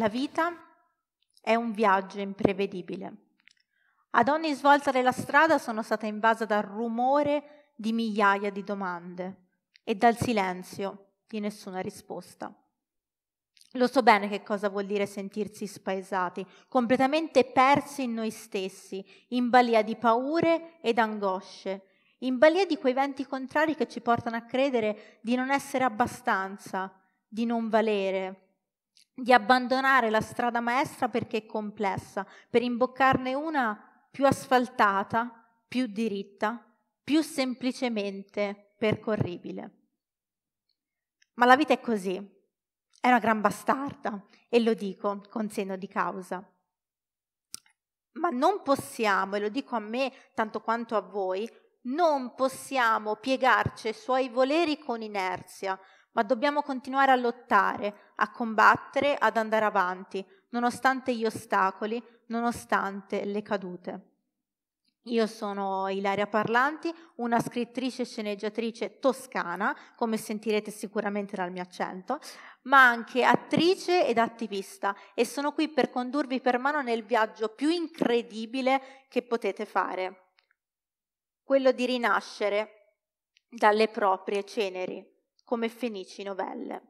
La vita è un viaggio imprevedibile. Ad ogni svolta della strada sono stata invasa dal rumore di migliaia di domande e dal silenzio di nessuna risposta. Lo so bene che cosa vuol dire sentirsi spaesati, completamente persi in noi stessi, in balia di paure ed angosce, in balia di quei venti contrari che ci portano a credere di non essere abbastanza, di non valere, di abbandonare la strada maestra perché è complessa, per imboccarne una più asfaltata, più diritta, più semplicemente percorribile. Ma la vita è così, è una gran bastarda e lo dico con senno di causa. Ma non possiamo, e lo dico a me tanto quanto a voi, non possiamo piegarci ai suoi voleri con inerzia, ma dobbiamo continuare a lottare, a combattere, ad andare avanti, nonostante gli ostacoli, nonostante le cadute. Io sono Ilaria Parlanti, una scrittrice e sceneggiatrice toscana, come sentirete sicuramente dal mio accento, ma anche attrice ed attivista e sono qui per condurvi per mano nel viaggio più incredibile che potete fare quello di rinascere dalle proprie ceneri, come Fenici Novelle.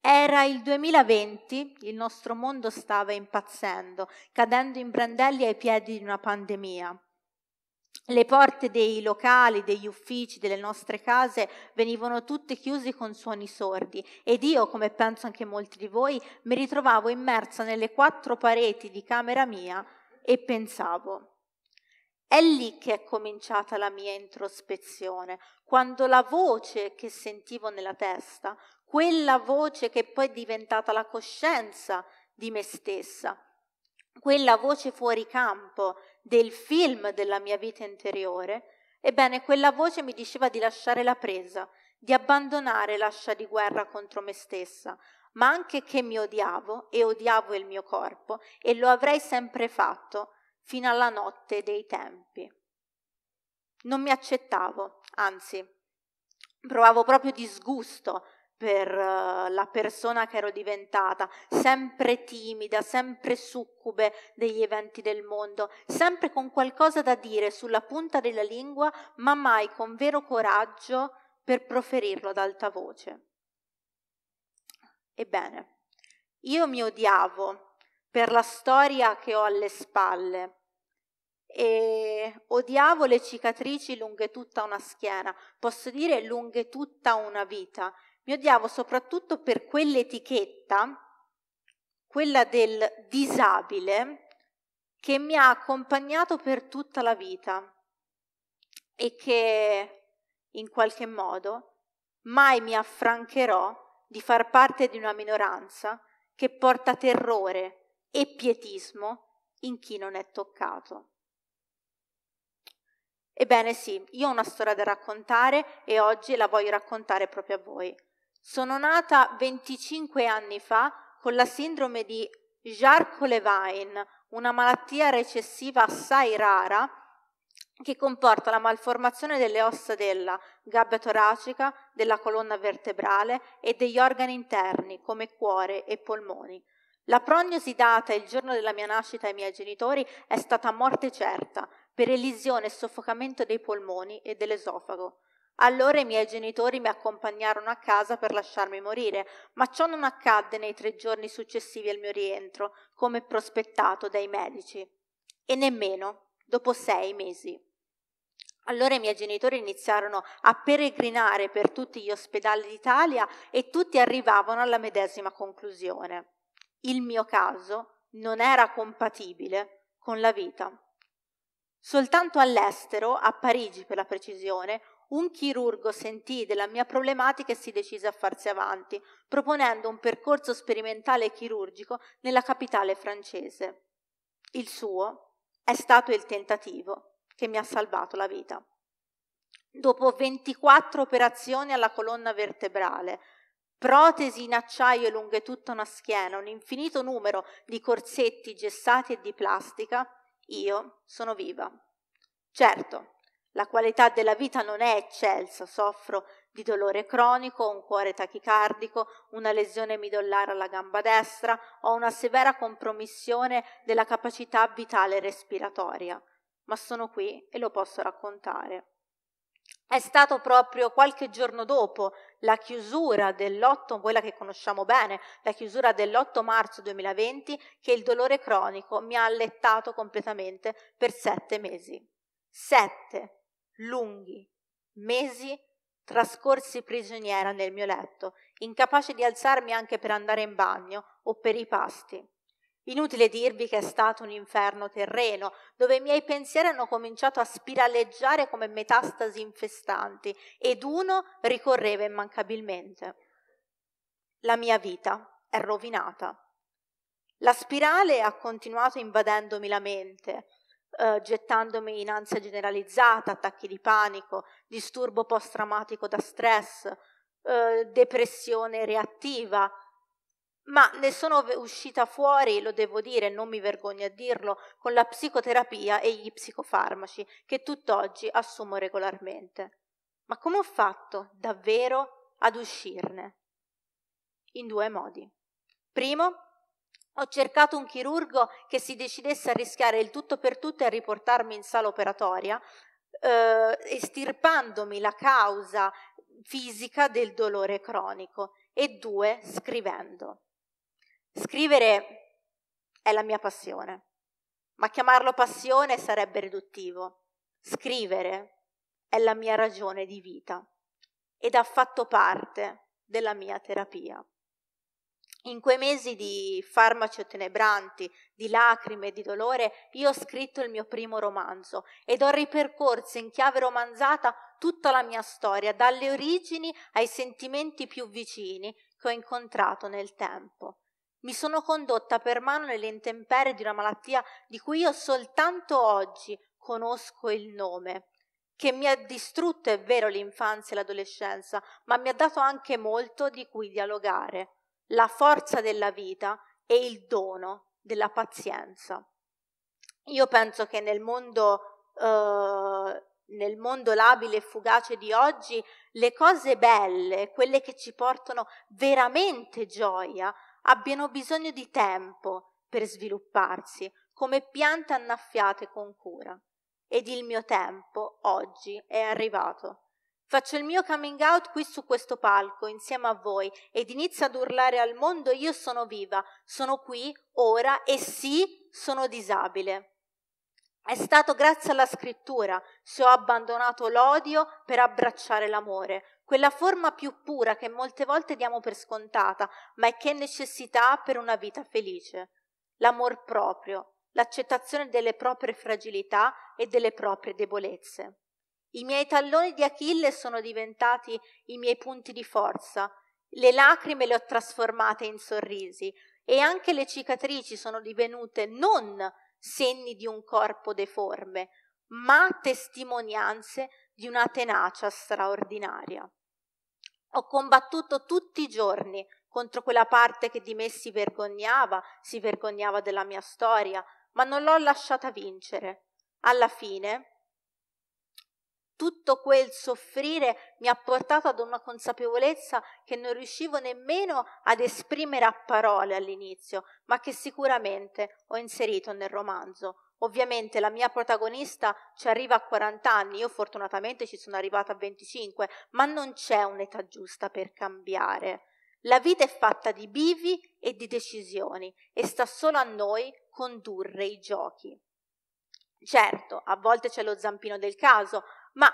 Era il 2020, il nostro mondo stava impazzendo, cadendo in brandelli ai piedi di una pandemia. Le porte dei locali, degli uffici, delle nostre case venivano tutte chiuse con suoni sordi ed io, come penso anche molti di voi, mi ritrovavo immersa nelle quattro pareti di camera mia e pensavo, è lì che è cominciata la mia introspezione, quando la voce che sentivo nella testa, quella voce che poi è diventata la coscienza di me stessa, quella voce fuori campo del film della mia vita interiore, ebbene quella voce mi diceva di lasciare la presa, di abbandonare l'ascia di guerra contro me stessa, ma anche che mi odiavo e odiavo il mio corpo e lo avrei sempre fatto fino alla notte dei tempi. Non mi accettavo, anzi, provavo proprio disgusto per uh, la persona che ero diventata, sempre timida, sempre succube degli eventi del mondo, sempre con qualcosa da dire sulla punta della lingua, ma mai con vero coraggio per proferirlo ad alta voce. Ebbene, io mi odiavo per la storia che ho alle spalle. E odiavo le cicatrici lunghe tutta una schiena, posso dire lunghe tutta una vita. Mi odiavo soprattutto per quell'etichetta, quella del disabile, che mi ha accompagnato per tutta la vita e che in qualche modo mai mi affrancherò di far parte di una minoranza che porta terrore e pietismo in chi non è toccato. Ebbene sì, io ho una storia da raccontare e oggi la voglio raccontare proprio a voi. Sono nata 25 anni fa con la sindrome di Charcot-Levine, una malattia recessiva assai rara che comporta la malformazione delle ossa della gabbia toracica, della colonna vertebrale e degli organi interni come cuore e polmoni. La prognosi data il giorno della mia nascita ai miei genitori è stata morte certa per elisione e soffocamento dei polmoni e dell'esofago. Allora i miei genitori mi accompagnarono a casa per lasciarmi morire, ma ciò non accadde nei tre giorni successivi al mio rientro, come prospettato dai medici, e nemmeno dopo sei mesi. Allora i miei genitori iniziarono a peregrinare per tutti gli ospedali d'Italia e tutti arrivavano alla medesima conclusione il mio caso non era compatibile con la vita. Soltanto all'estero, a Parigi per la precisione, un chirurgo sentì della mia problematica e si decise a farsi avanti, proponendo un percorso sperimentale chirurgico nella capitale francese. Il suo è stato il tentativo che mi ha salvato la vita. Dopo 24 operazioni alla colonna vertebrale, protesi in acciaio lunghe tutta una schiena, un infinito numero di corsetti gessati e di plastica, io sono viva. Certo, la qualità della vita non è eccelsa, soffro di dolore cronico, un cuore tachicardico, una lesione midollare alla gamba destra o una severa compromissione della capacità vitale respiratoria. Ma sono qui e lo posso raccontare. È stato proprio qualche giorno dopo la chiusura dell'8, quella che conosciamo bene, la chiusura dell'8 marzo 2020, che il dolore cronico mi ha allettato completamente per sette mesi. Sette lunghi mesi trascorsi prigioniera nel mio letto, incapace di alzarmi anche per andare in bagno o per i pasti. Inutile dirvi che è stato un inferno terreno, dove i miei pensieri hanno cominciato a spiraleggiare come metastasi infestanti ed uno ricorreva immancabilmente. La mia vita è rovinata. La spirale ha continuato invadendomi la mente, eh, gettandomi in ansia generalizzata, attacchi di panico, disturbo post-traumatico da stress, eh, depressione reattiva. Ma ne sono uscita fuori, lo devo dire, non mi vergogno a dirlo, con la psicoterapia e gli psicofarmaci che tutt'oggi assumo regolarmente. Ma come ho fatto davvero ad uscirne? In due modi. Primo, ho cercato un chirurgo che si decidesse a rischiare il tutto per tutto e a riportarmi in sala operatoria, eh, estirpandomi la causa fisica del dolore cronico. E due, scrivendo. Scrivere è la mia passione, ma chiamarlo passione sarebbe riduttivo. Scrivere è la mia ragione di vita ed ha fatto parte della mia terapia. In quei mesi di farmaci ottenebranti, di lacrime e di dolore, io ho scritto il mio primo romanzo ed ho ripercorso in chiave romanzata tutta la mia storia, dalle origini ai sentimenti più vicini che ho incontrato nel tempo. Mi sono condotta per mano nelle intemperie di una malattia di cui io soltanto oggi conosco il nome, che mi ha distrutto, è vero, l'infanzia e l'adolescenza, ma mi ha dato anche molto di cui dialogare la forza della vita e il dono della pazienza. Io penso che nel mondo, eh, nel mondo labile e fugace di oggi, le cose belle, quelle che ci portano veramente gioia, abbiano bisogno di tempo per svilupparsi, come piante annaffiate con cura. Ed il mio tempo oggi è arrivato. Faccio il mio coming out qui su questo palco insieme a voi ed inizio ad urlare al mondo io sono viva, sono qui, ora e sì, sono disabile. È stato grazie alla scrittura se ho abbandonato l'odio per abbracciare l'amore, quella forma più pura che molte volte diamo per scontata, ma è che è necessità per una vita felice. L'amor proprio, l'accettazione delle proprie fragilità e delle proprie debolezze. I miei talloni di Achille sono diventati i miei punti di forza, le lacrime le ho trasformate in sorrisi e anche le cicatrici sono divenute non segni di un corpo deforme, ma testimonianze di una tenacia straordinaria. Ho combattuto tutti i giorni contro quella parte che di me si vergognava, si vergognava della mia storia, ma non l'ho lasciata vincere. Alla fine tutto quel soffrire mi ha portato ad una consapevolezza che non riuscivo nemmeno ad esprimere a parole all'inizio, ma che sicuramente ho inserito nel romanzo. Ovviamente la mia protagonista ci arriva a 40 anni, io fortunatamente ci sono arrivata a 25, ma non c'è un'età giusta per cambiare. La vita è fatta di bivi e di decisioni e sta solo a noi condurre i giochi. Certo, a volte c'è lo zampino del caso, ma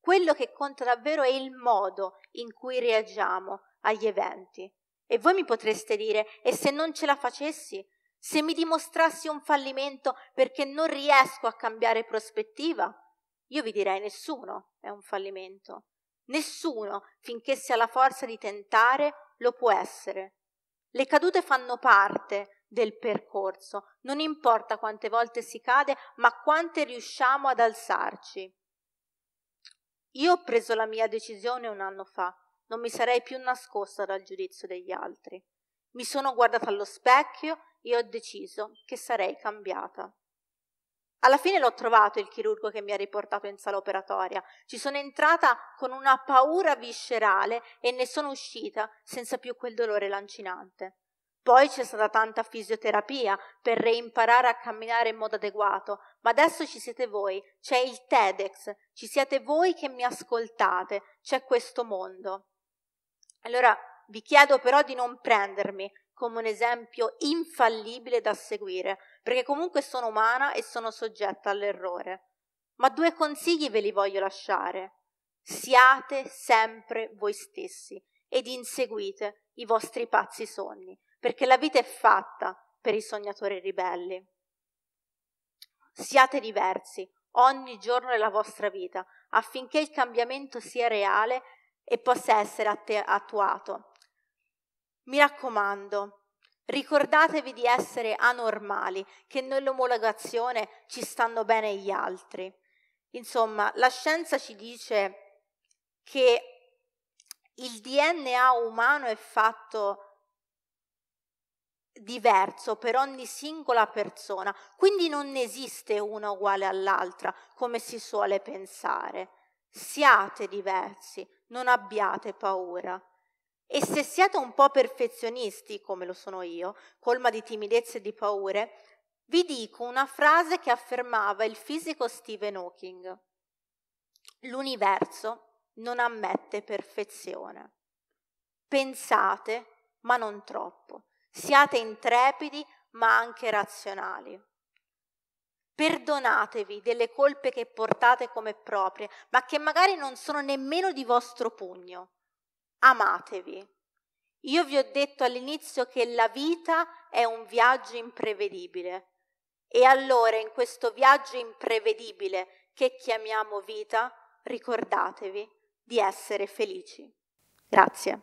quello che conta davvero è il modo in cui reagiamo agli eventi. E voi mi potreste dire, e se non ce la facessi? Se mi dimostrassi un fallimento perché non riesco a cambiare prospettiva? Io vi direi nessuno è un fallimento. Nessuno, finché si ha la forza di tentare, lo può essere. Le cadute fanno parte del percorso, non importa quante volte si cade, ma quante riusciamo ad alzarci. Io ho preso la mia decisione un anno fa, non mi sarei più nascosta dal giudizio degli altri. Mi sono guardata allo specchio e ho deciso che sarei cambiata. Alla fine l'ho trovato il chirurgo che mi ha riportato in sala operatoria. Ci sono entrata con una paura viscerale e ne sono uscita senza più quel dolore lancinante. Poi c'è stata tanta fisioterapia per reimparare a camminare in modo adeguato, ma adesso ci siete voi, c'è il TEDx, ci siete voi che mi ascoltate, c'è questo mondo. Allora vi chiedo però di non prendermi come un esempio infallibile da seguire, perché comunque sono umana e sono soggetta all'errore. Ma due consigli ve li voglio lasciare. Siate sempre voi stessi ed inseguite i vostri pazzi sogni perché la vita è fatta per i sognatori ribelli. Siate diversi ogni giorno della vostra vita affinché il cambiamento sia reale e possa essere attuato. Mi raccomando, ricordatevi di essere anormali, che nell'omologazione ci stanno bene gli altri. Insomma, la scienza ci dice che il DNA umano è fatto diverso per ogni singola persona, quindi non esiste una uguale all'altra come si suole pensare. Siate diversi, non abbiate paura. E se siete un po' perfezionisti, come lo sono io, colma di timidezze e di paure, vi dico una frase che affermava il fisico Stephen Hawking. L'universo non ammette perfezione. Pensate, ma non troppo. Siate intrepidi ma anche razionali. Perdonatevi delle colpe che portate come proprie, ma che magari non sono nemmeno di vostro pugno. Amatevi. Io vi ho detto all'inizio che la vita è un viaggio imprevedibile. E allora in questo viaggio imprevedibile che chiamiamo vita, ricordatevi di essere felici. Grazie.